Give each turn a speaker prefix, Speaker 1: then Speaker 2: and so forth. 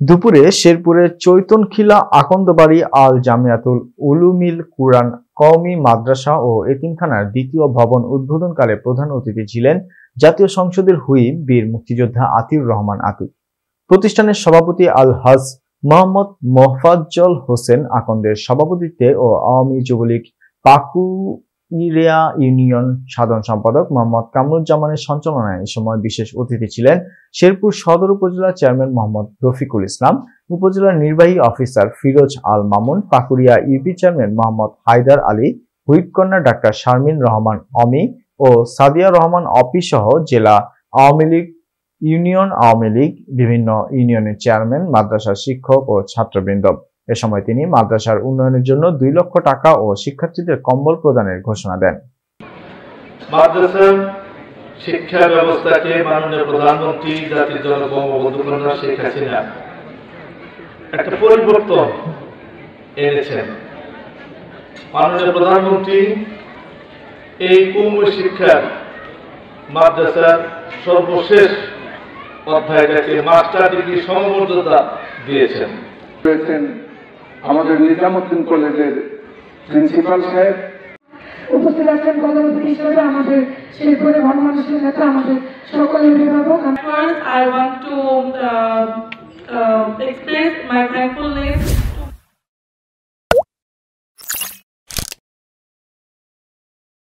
Speaker 1: দুপুরে শেরপুরের চৈতনখিলা আকন্দবাড়ি আল জামিয়াতুল উলুমিল কুরআন কওমি মাদ্রাসা ও এতিমখানার দ্বিতীয় ভবন উদ্বোধনকালে প্রধান অতিথি ছিলেন জাতীয় সংসদের হুইপ বীর মুক্তিযোদ্ধা আতিউর রহমান আতিক। প্রতিষ্ঠানের সভাপতি আল হাজ মোহাম্মদ মোহফাজ্জল হোসেন আকন্দের সভাপতিত্বে ও আওয়ামী যুবলীগ পাকুইরিয়া ইউনিয়ন সাধারণ সম্পাদক মোহাম্মদ কামরুজ্জামানের সঞ্চালনায় এ সময় বিশেষ অতিথি ছিলেন শেরপুর সদর উপজেলা চেয়ারম্যান মোহাম্মদ রফিকুল ইসলাম উপজেলার নির্বাহী officer Firoz Al Mamun, Pakuria UP chairman Mohammad Haider Ali, whip corner doctor Sharmin Rahman Omi ও সাদিয়া রহমান অপি সহ জেলা Awami League, union Awami League, বিভিন্ন ইউনিয়নের চেয়ারম্যান, মাদ্রাসার শিক্ষক ও ছাত্রবৃন্দ। এ সময় তিনি মাদ্রাসার উন্নয়নের জন্য দুই লক্ষ টাকা ও শিক্ষার্থীদের কম্বল প্রদানের ঘোষণা দেন।
Speaker 2: মাদ্রাসা শিক্ষা ব্যবস্থাকে মাননীয় প্রধানমন্ত্রী জাতির জনক বঙ্গবন্ধু কন্যা শেখ হাসিনা একটা পরিবর্তন এনেছেন। মাননীয় প্রধানমন্ত্রী এই কৌম শিক্ষার মাদ্রাসার সর্বশেষ অধ্যায়টাকে মাস্টার ডিগ্রি সমমর্যাদা দিয়েছেন।
Speaker 3: আমাদের নিজামুদ্দিন কলেজের প্রিন্সিপাল সাহেব।
Speaker 4: উপস্থিত আছেন পরবর্তী হিসেবে আমাদের শিল্পের গণমানুষের নেতা আমাদের সকলের অভিভাবক।
Speaker 5: I I want to uh,